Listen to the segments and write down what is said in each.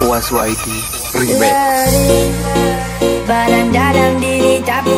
Waswa IT Remix Dari Barang jarang diri capai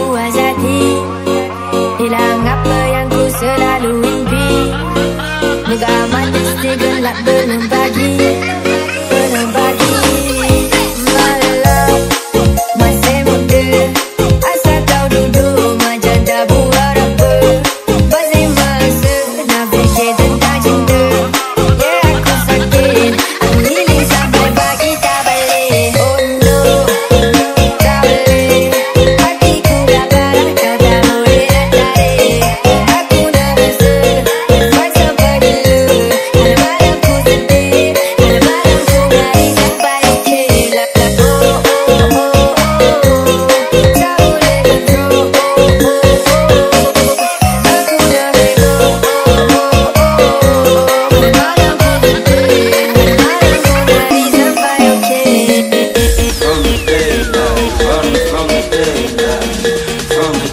처음에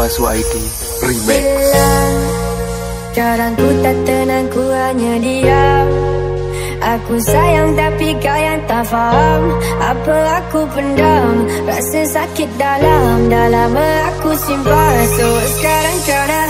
Wasu ID Remix. Sekarang ku tak tenang ku hanya diam. Aku sayang tapi kau yang tak faham. Apa aku pendam? Rasa sakit dalam. Dalam aku simpan. So sekarang kau dah